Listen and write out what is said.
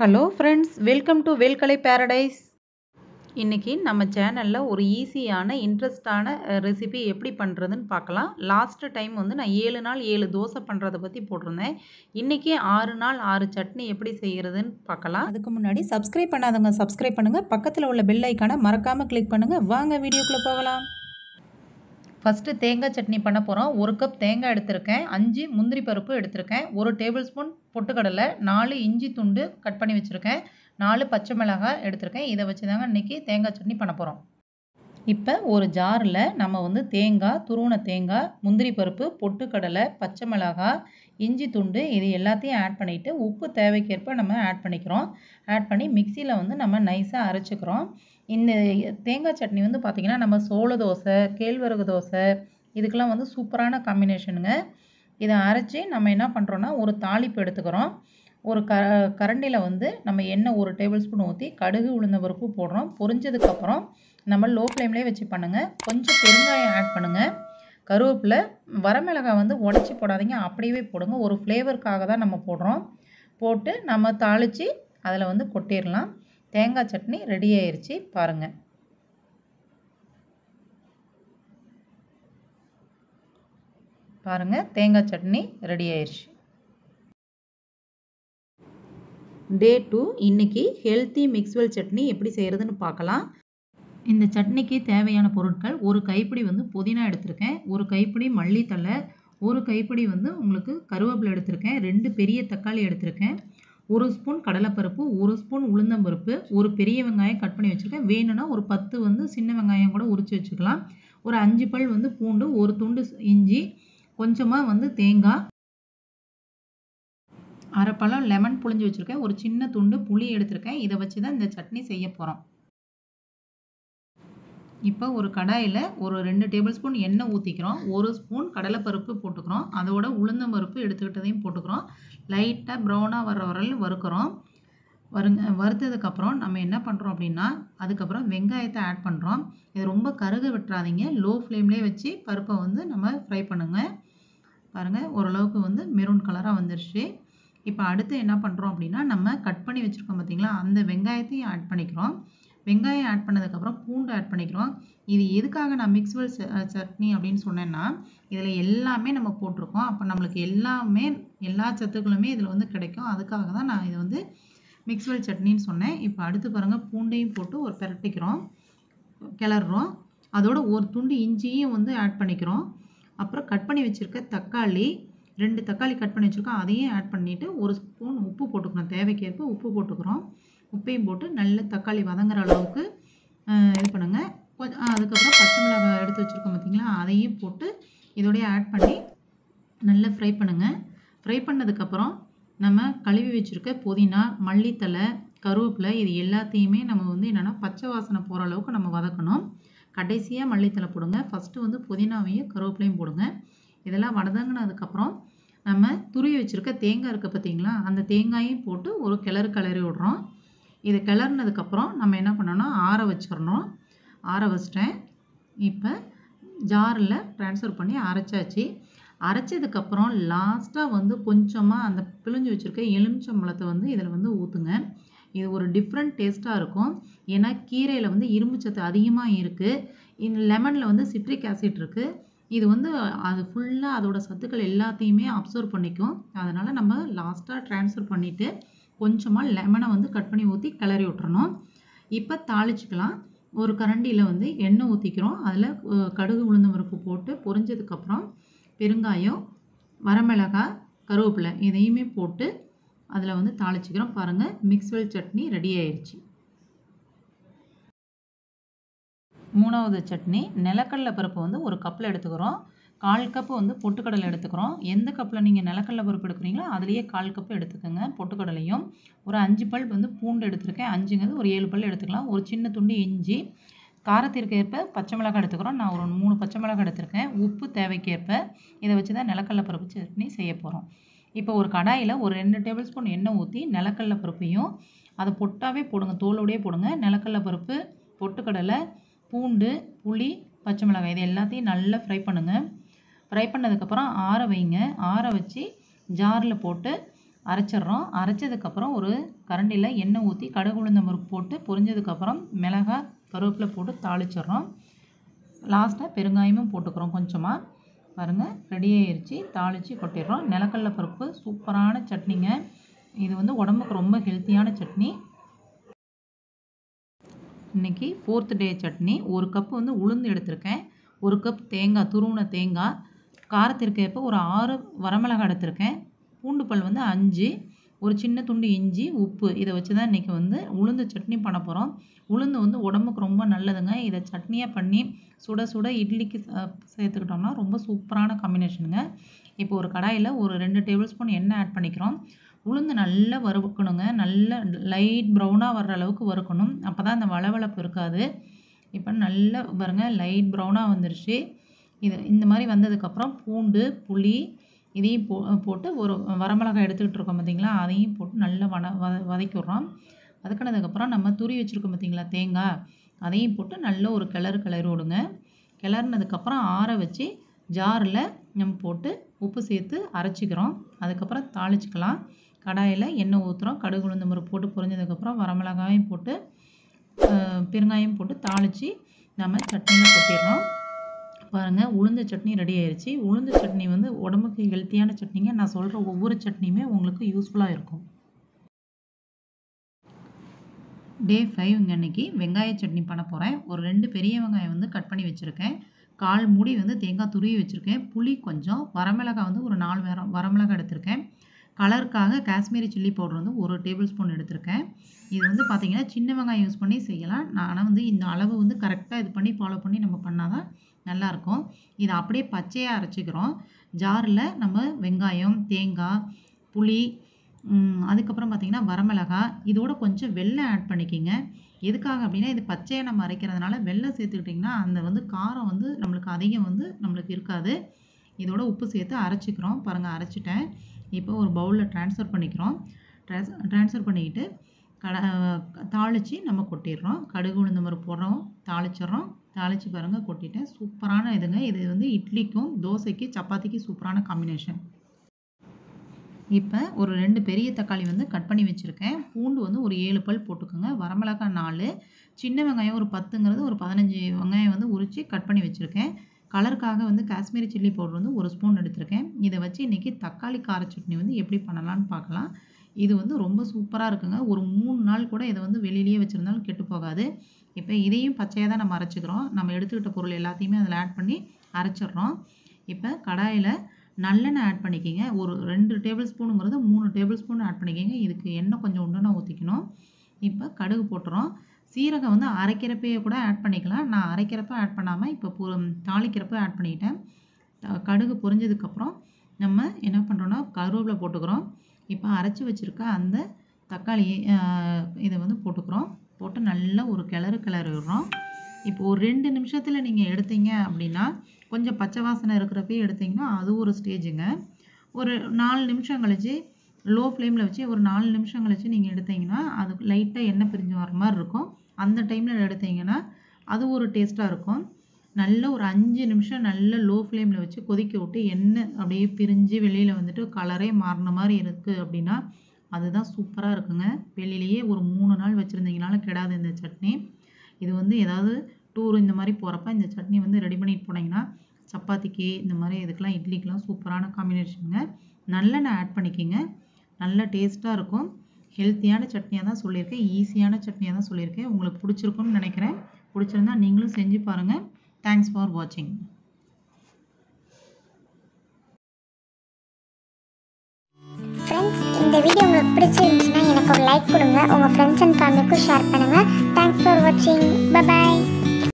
Hello friends welcome to Velkalai paradise இன்றைக்கி நம்ம சேனலில் ஒரு ஈஸியான இன்ட்ரெஸ்டான ரெசிபி எப்படி பண்ணுறதுன்னு பார்க்கலாம். லாஸ்ட்டு டைம் வந்து நான் ஏழு நாள் ஏழு தோசை பண்ணுறதை பற்றி போட்டிருந்தேன். இன்றைக்கி ஆறு நாள் ஆறு சட்னி எப்படி செய்கிறதுன்னு பார்க்கலாம். அதுக்கு முன்னாடி சப்ஸ்கிரைப் பண்ணாதவங்க சப்ஸ்கிரைப் பண்ணுங்கள் பக்கத்தில் உள்ள பெல் ஐக்கானை மறக்காமல் கிளிக் பண்ணுங்கள் வாங்க வீடியோக்குள்ளே போகலாம். ஃபஸ்ட்டு தேங்காய் சட்னி பண்ண போகிறோம் ஒரு கப் தேங்காய் எடுத்திருக்கேன். அஞ்சு முந்திரி பருப்பு எடுத்திருக்கேன். ஒரு டேபிள் ஸ்பூன் பொட்டுக்கடலை நாலு இஞ்சி துண்டு கட் பண்ணி வச்சுருக்கேன். நாலு பச்சை மிளகாய் எடுத்திருக்கேன். இதை வச்சு தாங்க இன்றைக்கி தேங்காய் சட்னி பண்ண போகிறோம் இப்போ ஒரு ஜாரில் நம்ம வந்து தேங்காய் துருவன தேங்காய் முந்திரி பருப்பு பொட்டுக்கடலை பச்சை மிளகாய் இஞ்சி துண்டு இது எல்லாத்தையும் ஆட் பண்ணிவிட்டு உப்பு தேவைக்கேற்ப நம்ம ஆட் பண்ணிக்கிறோம். ஆட் பண்ணி மிக்சியில் வந்து நம்ம நைஸாக அரைச்சிக்கிறோம். இந்த தேங்காய் சட்னி வந்து பார்த்திங்கன்னா நம்ம சோள தோசை கேழ்வரகு தோசை இதுக்கெல்லாம் வந்து சூப்பரான காம்பினேஷனுங்க. இதை அரைச்சி நம்ம என்ன பண்ணுறோன்னா ஒரு தாளிப்பு எடுத்துக்கிறோம். ஒரு க கரண்டியில் வந்து நம்ம எண்ணெய் ஒரு டேபிள் ஸ்பூன் ஊற்றி கடுகு உளுந்த பருப்பு போடுறோம். பொரிஞ்சதுக்கப்புறம் நம்ம லோ ஃப்ளேம்லேயே வச்சு பண்ணுங்கள் கொஞ்சம் பெருங்காயம் ஆட் பண்ணுங்கள் கருவேப்பிலை வரமிளகாய் வந்து உடச்சி போடாதீங்க. அப்படியே போடுங்க. ஒரு ஃப்ளேவருக்காக தான் நம்ம போடுறோம். போட்டு நம்ம தாளித்து அதில் வந்து கொட்டிடலாம். தேங்காய் சட்னி ரெடி ஆயிடுச்சு பாருங்கள் பாருங்கள் தேங்காய் சட்னி ரெடி ஆயிடுச்சு டே டூ இன்றைக்கி ஹெல்த்தி மிக்ஸ்வெல் சட்னி எப்படி செய்கிறதுன்னு பார்க்கலாம். இந்த சட்னிக்கு தேவையான பொருட்கள் ஒரு கைப்பிடி வந்து புதினா எடுத்திருக்கேன் ஒரு கைப்பிடி மல்லித்தலை ஒரு கைப்பிடி வந்து உங்களுக்கு கருவேப்பிலை எடுத்திருக்கேன் ரெண்டு பெரிய தக்காளி எடுத்திருக்கேன். ஒரு ஸ்பூன் கடலைப்பருப்பு ஒரு ஸ்பூன் உளுந்தம்பருப்பு ஒரு பெரிய வெங்காயம் கட் பண்ணி வச்சுருக்கேன். வேணும்னா ஒரு பத்து வந்து சின்ன வெங்காயம் கூட உரித்து வச்சுக்கலாம். ஒரு அஞ்சு பல் வந்து பூண்டு ஒரு துண்டு இஞ்சி கொஞ்சமாக வந்து தேங்காய் அரை பழம் லெமன் புழிஞ்சு வச்சுருக்கேன். ஒரு சின்ன துண்டு புளி எடுத்திருக்கேன். இதை வச்சு தான் இந்த சட்னி செய்ய போகிறோம் இப்போ ஒரு கடாயில் ஒரு ரெண்டு டேபிள் ஸ்பூன் எண்ணெய் ஊற்றிக்கிறோம் ஒரு ஸ்பூன் கடலைப்பருப்பு போட்டுக்கிறோம். அதோட உளுந்தம்பருப்பு எடுத்துக்கிட்டதையும் போட்டுக்கிறோம். லைட்டாக ப்ரௌனாக வர வரல் வறுக்கிறோம். வருங்க வறுத்ததுக்கப்புறம் நம்ம என்ன பண்ணுறோம் அப்படின்னா அதுக்கப்புறம் வெங்காயத்தை ஆட் பண்ணுறோம் இது ரொம்ப கருக விட்டுறாதீங்க லோ ஃப்ளேம்லேயே வச்சு பருப்பை வந்து நம்ம ஃப்ரை பண்ணுங்கள் பாருங்கள் ஓரளவுக்கு வந்து மெரூன் கலராக வந்துருச்சு. இப்போ அடுத்து என்ன பண்ணுறோம் அப்படின்னா நம்ம கட் பண்ணி வச்சுருக்கோம் பார்த்திங்களா அந்த வெங்காயத்தையும் ஆட் பண்ணிக்கிறோம். வெங்காயம் ஆட் பண்ணதுக்கப்புறம் பூண்டு ஆட் பண்ணிக்கிறோம். இது எதுக்காக நான் மிக்ஸ்வெல் சட்னி அப்படின்னு சொன்னேன்னா இதில் எல்லாமே நம்ம போட்டிருக்கோம். அப்போ நம்மளுக்கு எல்லாமே எல்லா சத்துக்களுமே இதில் வந்து கிடைக்கும். அதுக்காக தான் நான் இதை வந்து மிக்ஸ்வெல் சட்னின்னு சொன்னேன். இப்போ அடுத்து பாருங்கள் பூண்டையும் போட்டு ஒரு பரட்டிக்கிறோம். கிளறுறோம். அதோட ஒரு துண்டு இஞ்சியும் வந்து ஆட் பண்ணிக்கிறோம். அப்புறம் கட் பண்ணி வச்சுருக்க தக்காளி ரெண்டு தக்காளி கட் பண்ணி வச்சுருக்கோம். அதையும் ஆட் பண்ணிவிட்டு ஒரு ஸ்பூன் உப்பு போட்டுக்கணும். தேவைக்கேற்ப உப்பு போட்டுக்கிறோம். உப்பையும் போட்டு நல்ல தக்காளி வதங்குற அளவுக்கு இது பண்ணுங்கள் கொஞ்சம் அதுக்கப்புறம் பச்சை மிளகாய் எடுத்து வச்சுருக்கோம் பார்த்திங்களா அதையும் போட்டு இதோடய ஆட் பண்ணி நல்லா ஃப்ரை பண்ணுங்கள் ஃப்ரை பண்ணதுக்கப்புறம் நம்ம கழுவி வச்சுருக்க புதினா மல்லித்தலை கருவேப்பிலை இது எல்லாத்தையுமே நம்ம வந்து என்னென்னா பச்சை வாசனை போகிற அளவுக்கு நம்ம வதக்கணும். கடைசியாக மல்லித்தலை போடுங்க. ஃபஸ்ட்டு வந்து புதினாவையும் கருவேப்பிலையும் போடுங்க. இதெல்லாம் வதங்கினதுக்கப்புறம் நம்ம துருவி வச்சுருக்க தேங்காய் இருக்குது பார்த்தீங்களா அந்த தேங்காயும் போட்டு ஒரு கிளறு கிளறி விடுறோம். இது கிளறினதுக்கப்புறம் நம்ம என்ன பண்ணோன்னா ஆற வச்சிடணும் ஆற வச்சிட்டேன். இப்போ ஜாரில் ட்ரான்ஸ்ஃபர் பண்ணி அரைச்சாச்சு. அரைச்சதுக்கப்புறம் லாஸ்ட்டாக வந்து கொஞ்சமாக அந்த பிழிஞ்சு வச்சுருக்க எலுமிச்சம்பழத்தை வந்து இதில் வந்து ஊற்றுங்க இது ஒரு டிஃப்ரெண்ட் டேஸ்ட்டாக இருக்கும். ஏன்னா கீரையில் வந்து இரும்புச்சத்து அதிகமாக இருக்குது இந்த லெமனில் வந்து சிட்ரிக் ஆசிட் இருக்குது இது வந்து அது ஃபுல்லாக அதோடய சத்துக்கள் எல்லாத்தையுமே அப்சர்வ் பண்ணிக்கும். அதனால் நம்ம லாஸ்ட்டாக ட்ரான்ஸ்ஃபர் பண்ணிவிட்டு கொஞ்சமாக லெமனை வந்து கட் பண்ணி ஊற்றி கிளறி விட்டுறணும். இப்போ தாளிச்சிக்கலாம். ஒரு கரண்டியில் வந்து எண்ணெய் ஊற்றிக்கிறோம் அதில் கடுகு உளுந்தம் பருப்பு போட்டு பொரிஞ்சதுக்கப்புறம் பெருங்காயம் வரமிளகாய் கருவேப்பிலை இதையுமே போட்டு அதில் வந்து தாளிச்சிக்கிறோம். பாருங்கள் மிக்ஸ்வெல் சட்னி ரெடி ஆயிடுச்சு மூணாவது சட்னி நிலக்கடலை பருப்பு வந்து ஒரு கப்பில் எடுத்துக்கிறோம். கால் கப்பு வந்து பொட்டுக்கடலை எடுத்துக்கிறோம். எந்த கப்பில் நீங்கள் நிலக்கடலை பருப்பு எடுக்கிறீங்களோ அதுலேயே கால் கப்பு எடுத்துக்கோங்க பொட்டுக்கடலையும். ஒரு அஞ்சு பல் வந்து பூண்டு எடுத்திருக்கேன். அஞ்சுங்கிறது ஒரு ஏழு பல் எடுத்துக்கலாம். ஒரு சின்ன துண்டு இஞ்சி. காரத்திற்கு ஏற்ப பச்சை மிளகாய் எடுத்துக்கிறோம். நான் ஒரு மூணு பச்சை மிளகாய் எடுத்திருக்கேன். உப்பு தேவைக்கேற்ப இதை வச்சு தான் நிலக்கடலை பருப்பு சட்னி செய்ய போகிறோம் இப்போ ஒரு கடாயில் ஒரு ரெண்டு டேபிள் ஸ்பூன் எண்ணெய் ஊற்றி நிலக்கடலை பருப்பையும் அதை பொட்டாவே போடுங்க. தோலோடையே போடுங்க. நிலக்கடலை பருப்பு பொட்டுக்கடலை பூண்டு புளி பச்சை மிளகாய் இது எல்லாத்தையும் நல்லா ஃப்ரை பண்ணுங்கள் ஃப்ரை பண்ணதுக்கப்புறம் ஆற வைங்க. ஆற வச்சு ஜாரில் போட்டு அரைச்சிட்றோம். அரைச்சதுக்கப்புறம் ஒரு கரண்டியில் எண்ணெய் ஊற்றி கடுகு உளுந்தம் பருப்பு போட்டு பொரிஞ்சதுக்கப்புறம் மிளகாய் கருவேப்பிலை போட்டு தாளிச்சிட்றோம். லாஸ்ட்டாக பெருங்காயமும் போட்டுக்கிறோம் கொஞ்சமாக பாருங்கள் ரெடி ஆயிருச்சு. தாளித்து கொட்டிடுறோம். நிலக்கடல பருப்பு சூப்பரான சட்னிங்க. இது வந்து உடம்புக்கு ரொம்ப ஹெல்த்தியான சட்னி. இன்றைக்கி ஃபோர்த் டே சட்னி. ஒரு கப் வந்து உளுந்து எடுத்திருக்கேன். ஒரு கப் தேங்காய் துருவின தேங்காய். காரத்திற்கு ஏற்ப ஒரு ஆறு வரமிளகாய் எடுத்திருக்கேன். பூண்டு பல் வந்து அஞ்சு ஒரு சின்ன துண்டு இஞ்சி உப்பு. இதை வச்சு தான் இன்றைக்கி வந்து உளுந்து சட்னி பண்ண போகிறோம் உளுந்து வந்து உடம்புக்கு ரொம்ப நல்லதுங்க. இதை சட்னியாக பண்ணி சுட சுட இட்லிக்கு சேர்த்துக்கிட்டோம்னா ரொம்ப சூப்பரான காம்பினேஷனுங்க இப்போ ஒரு கடாயில் ஒரு ரெண்டு டேபிள் ஸ்பூன் எண்ணெய் ஆட் பண்ணிக்கிறோம். உளுந்து நல்லா வறுக்கணுங்க. நல்ல லைட் ப்ரௌனாக வர்ற அளவுக்கு வறுக்கணும். அப்போ தான் அந்த வளவளப்பு இருக்காது. இப்போ நல்லா பாருங்கள் லைட் ப்ரௌனாக வந்துருச்சு. இது இந்த மாதிரி வந்ததுக்கப்புறம் பூண்டு புளி இதையும் போ போட்டு ஒரு வரமிளகாய் எடுத்துக்கிட்டு இருக்கோம் பார்த்தீங்களா அதையும் போட்டு நல்லா வன வத வதக்கி விட்றோம். வதக்கினதுக்கப்புறம் நம்ம துரி வச்சுருக்கோம் பார்த்தீங்களா தேங்காய்? அதையும் போட்டு நல்ல ஒரு கிளறு கிளறி விடுங்க. கிளறினதுக்கப்புறம் ஆற வச்சு ஜாரில் நம்ம போட்டு உப்பு சேர்த்து அரைச்சிக்கிறோம். அதுக்கப்புறம் தாளிச்சிக்கலாம். கடாயில் எண்ணெய் ஊற்றுறோம் கடுகு உளுந்த முறை போட்டு பொரிஞ்சதுக்கப்புறம் வரமிளகாயும் போட்டு பெருங்காயம் போட்டு தாளித்து நம்ம சட்னியில் கொட்டிடுறோம் பாருங்கள் உளுந்து சட்னி ரெடி ஆயிடுச்சு உளுந்து சட்னி வந்து உடம்புக்கு ஹெல்த்தியான சட்னிங்க. நான் சொல்கிற ஒவ்வொரு சட்னியுமே உங்களுக்கு யூஸ்ஃபுல்லாக இருக்கும். டே ஃபைவ்ங்க அன்னைக்கு வெங்காய சட்னி பண்ண போகிறேன் ஒரு ரெண்டு பெரிய வெங்காயம் வந்து கட் பண்ணி வச்சுருக்கேன். கால் மூடி வந்து தேங்காய் துருவி வச்சுருக்கேன். புளி கொஞ்சம் வரமிளகாய் வந்து ஒரு நாலு வர வரமிளகாய் எடுத்திருக்கேன். கலருக்காக காஷ்மீரி சில்லி பவுடர் வந்து ஒரு டேபிள் ஸ்பூன் எடுத்திருக்கேன். இது வந்து பார்த்திங்கன்னா சின்ன வெங்காயம் யூஸ் பண்ணி செய்யலாம். நான் ஆனால் வந்து இந்த அளவு வந்து கரெக்டாக இது பண்ணி ஃபாலோ பண்ணி நம்ம பண்ணால் தான் நல்லாயிருக்கும் இதை அப்படியே பச்சையாக அரைச்சிக்கிறோம். ஜாரில் நம்ம வெங்காயம் தேங்காய் புளி அதுக்கப்புறம் பார்த்திங்கன்னா வரமிளகாய் இதோட கொஞ்சம் வெள்ளை ஆட் பண்ணிக்கிங்க. எதுக்காக அப்படின்னா இது பச்சையாக நம்ம அரைக்கிறதுனால வெள்ளை சேர்த்துக்கிட்டிங்கன்னா அந்த வந்து காரம் வந்து நம்மளுக்கு அதிகம் வந்து நம்மளுக்கு இருக்காது. இதோட உப்பு சேர்த்து அரைச்சிக்கிறோம். பாருங்கள் அரைச்சிட்டேன். இப்போ ஒரு பவுலில் ட்ரான்ஸ்ஃபர் பண்ணிக்கிறோம். ட்ரான்ஸ் ட்ரான்ஸ்ஃபர் பண்ணிக்கிட்டு கட தாளித்து நம்ம கொட்டிடுறோம். கடுகு உளுந்த மாதிரி போடுறோம். தாளிச்சிட்றோம். தாளித்து பாருங்கள் கொட்டிட்டேன். சூப்பரான இதுங்க. இது வந்து இட்லிக்கும் தோசைக்கு சப்பாத்திக்கு சூப்பரான காம்பினேஷன் இப்போ ஒரு ரெண்டு பெரிய தக்காளி வந்து கட் பண்ணி வச்சுருக்கேன். பூண்டு வந்து ஒரு ஏழு பல் போட்டுக்கோங்க. வரமிளகாய் நாலு சின்ன வெங்காயம் ஒரு பத்துங்கிறது ஒரு பதினஞ்சு வெங்காயம் வந்து உரித்து கட் பண்ணி வச்சுருக்கேன். கலருக்காக வந்து காஷ்மீரி சில்லி பவுடர் வந்து ஒரு ஸ்பூன் எடுத்திருக்கேன். இதை வச்சு இன்றைக்கி தக்காளி கார சட்னி வந்து எப்படி பண்ணலான்னு பார்க்கலாம். இது வந்து ரொம்ப சூப்பராக இருக்குங்க. ஒரு மூணு நாள் கூட இதை வந்து வெளியிலேயே வச்சுருந்தாலும் கெட்டு போகாது. இப்போ இதையும் பச்சையாக தான் நம்ம அரைச்சிக்கிறோம். நம்ம எடுத்துக்கிட்ட பொருள் எல்லாத்தையுமே அதில் ஆட் பண்ணி அரைச்சிட்றோம். இப்போ கடாயில் நல்லெண்ணெய் ஆட் பண்ணிக்கிங்க. ஒரு ரெண்டு டேபிள் ஸ்பூனுங்கிறது மூணு டேபிள் ஸ்பூன் ஆட் பண்ணிக்கிங்க. இதுக்கு எண்ணெய் கொஞ்சம் உண்டுனா ஊற்றிக்கணும் இப்போ கடுகு போட்டுறோம். சீரகம் வந்து அரைக்கிறப்பே கூட ஆட் பண்ணிக்கலாம். நான் அரைக்கிறப்ப ஆட் பண்ணாமல் இப்போ பொ தாளிக்கிறப்ப ஆட் பண்ணிக்கிட்டேன் கடுகு பொரிஞ்சதுக்கப்புறம் நம்ம என்ன பண்ணுறோன்னா கருவேப்பிலை போட்டுக்கிறோம். இப்போ அரைச்சி வச்சுருக்க அந்த தக்காளி இதை வந்து போட்டுக்கிறோம். போட்டு நல்லா ஒரு கிளறு கிளறி விடுறோம் இப்போ ஒரு ரெண்டு நிமிஷத்தில் நீங்கள் எடுத்தீங்க அப்படின்னா கொஞ்சம் பச்சை வாசனை இருக்கிறப்பே எடுத்திங்கன்னா அது ஒரு ஸ்டேஜுங்க. ஒரு நாலு நிமிஷம் கழிச்சு லோ ஃப்ளேமில் வச்சு ஒரு நாலு நிமிஷம் கழிச்சு நீங்கள் எடுத்தீங்கன்னா அது லைட்டாக எண்ணெய் பிரிஞ்சு வர மாதிரி இருக்கும். அந்த டைமில் எடுத்தீங்கன்னா அது ஒரு டேஸ்ட்டாக இருக்கும். நல்ல ஒரு அஞ்சு நிமிஷம் நல்ல லோ ஃப்ளேமில் வச்சு கொதிக்க விட்டு எண்ணெய் அப்படியே பிரிஞ்சு வெளியில் வந்துட்டு கலரே மாறின மாதிரி இருக்குது அப்படின்னா அதுதான் சூப்பராக இருக்குங்க. வெளியிலேயே ஒரு மூணு நாள் வச்சுருந்தீங்கனாலும் கெடாது இந்த சட்னி. இது வந்து ஏதாவது டூர் இந்த மாதிரி போகிறப்ப இந்த சட்னி வந்து ரெடி பண்ணிட்டு போனீங்கன்னா சப்பாத்திக்கு இந்த மாதிரி இதுக்கெலாம் இட்லிக்கெலாம் சூப்பரான காம்பினேஷனுங்க நல்லெண்ணெய் ஆட் பண்ணிக்கிங்க. நல்ல டேஸ்ட்டாக இருக்கும். ஹெல்த்தியான சட்னியாக தான் சொல்லியிருக்கேன். ஈஸியான சட்னியாக தான் சொல்லியிருக்கேன். உங்களுக்கு பிடிச்சிருக்கும்னு நினைக்கிறேன். பிடிச்சிருந்தா நீங்களும் செஞ்சு பாருங்கள் தேங்க்ஸ் ஃபார் வாட்சிங் ஃப்ரெண்ட்ஸ் இந்த வீடியோ உங்களுக்கு பிடிச்சிருந்துச்சுன்னா எனக்கு ஒரு லைக் கொடுங்க. உங்கள் ஃப்ரெண்ட்ஸ் அண்ட் ஃபேமிலிக்கும் ஷேர் பண்ணுங்கள் தேங்க்ஸ் ஃபார் வாட்சிங் பாய்